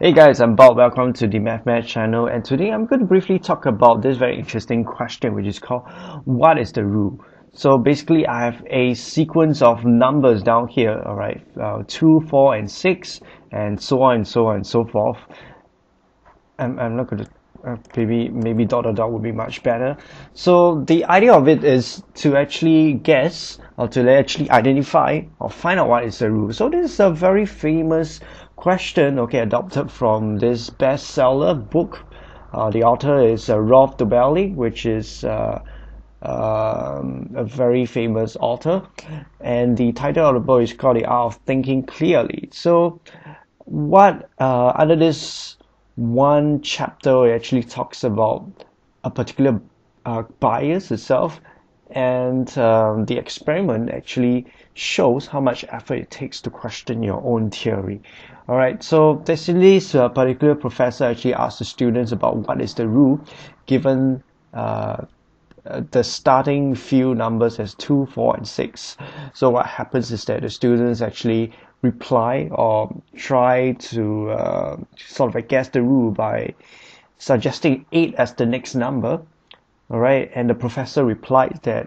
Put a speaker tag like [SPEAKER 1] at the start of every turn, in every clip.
[SPEAKER 1] Hey guys, I'm Bob. Welcome to the Math Match channel and today I'm going to briefly talk about this very interesting question which is called what is the rule? So basically I have a sequence of numbers down here, alright, uh, 2, 4 and 6 and so on and so on and so forth. I'm, I'm not going to uh, maybe maybe dot dot dot would be much better. So the idea of it is to actually guess or to actually identify or find out what is the rule. So this is a very famous question, okay, adopted from this bestseller book. Uh, the author is uh, Rolf Dobelli, which is uh, um, a very famous author, and the title of the book is called The Art of Thinking Clearly. So, what uh, under this one chapter, actually talks about a particular uh, bias itself and um, the experiment actually shows how much effort it takes to question your own theory. Alright, so basically, a particular professor actually asked the students about what is the rule given uh, the starting few numbers as 2, 4, and 6. So what happens is that the students actually reply or try to uh, sort of guess the rule by suggesting 8 as the next number Alright, and the professor replied that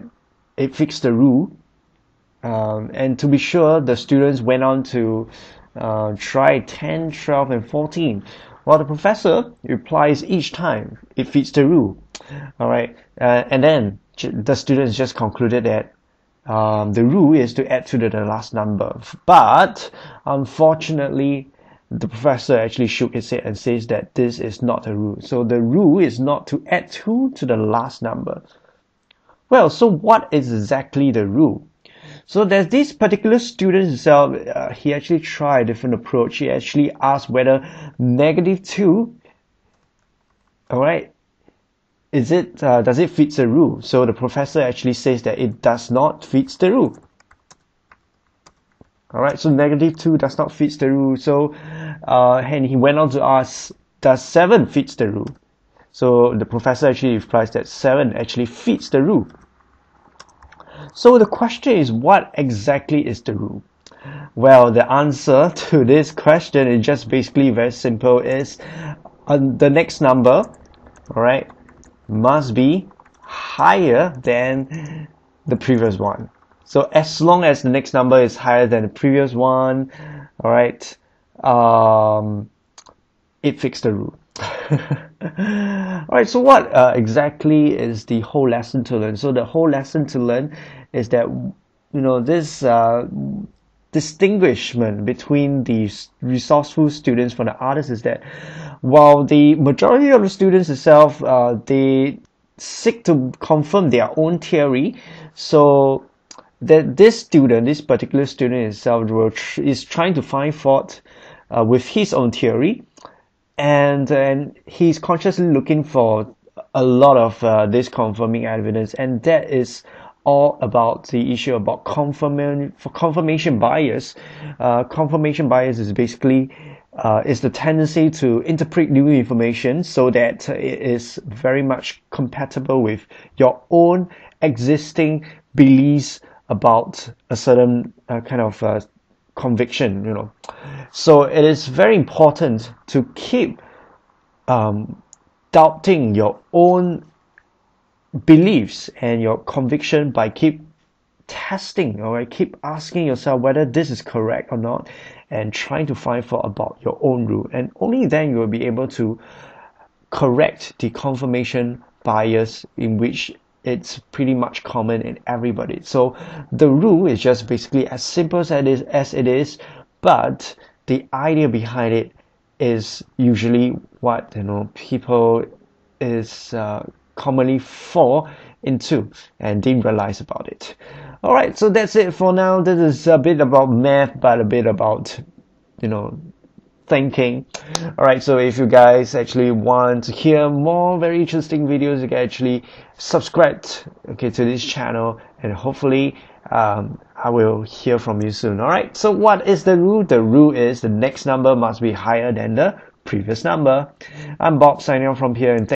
[SPEAKER 1] it fixed the rule. Um, and to be sure, the students went on to uh, try 10, 12, and 14. While the professor replies each time it fits the rule. Alright, uh, and then the students just concluded that um, the rule is to add two to the, last number. But unfortunately, the professor actually shook his head and says that this is not a rule. So the rule is not to add 2 to the last number. Well, so what is exactly the rule? So there's this particular student himself, uh, he actually tried a different approach. He actually asked whether negative 2, alright, is it, uh, does it fit the rule? So the professor actually says that it does not fit the rule. Alright, so negative 2 does not fit the rule. So, uh, and he went on to ask, does 7 fit the rule? So the professor actually replies that 7 actually fits the rule. So the question is, what exactly is the rule? Well, the answer to this question is just basically very simple is uh, the next number, alright, must be higher than the previous one. So as long as the next number is higher than the previous one, all right, um, it fixed the rule. all right, so what uh, exactly is the whole lesson to learn? So the whole lesson to learn is that you know this uh, distinguishment between the resourceful students from the others is that while the majority of the students itself uh, they seek to confirm their own theory, so that this student, this particular student itself, is trying to find fault uh, with his own theory, and he's consciously looking for a lot of uh, this confirming evidence, and that is all about the issue about confirmation for confirmation bias. Uh, confirmation bias is basically uh, is the tendency to interpret new information so that it is very much compatible with your own existing beliefs about a certain uh, kind of uh, conviction, you know. So it is very important to keep um, doubting your own beliefs and your conviction by keep testing, all right, keep asking yourself whether this is correct or not, and trying to find out about your own rule. And only then you will be able to correct the confirmation bias in which it's pretty much common in everybody. So the rule is just basically as simple as it is, as it is but the idea behind it is usually what you know people is uh, commonly fall into and didn't realize about it. All right, so that's it for now. This is a bit about math, but a bit about you know thinking. Alright, so if you guys actually want to hear more very interesting videos, you can actually subscribe okay, to this channel and hopefully um, I will hear from you soon. Alright, so what is the rule? The rule is the next number must be higher than the previous number. I'm Bob signing off from here and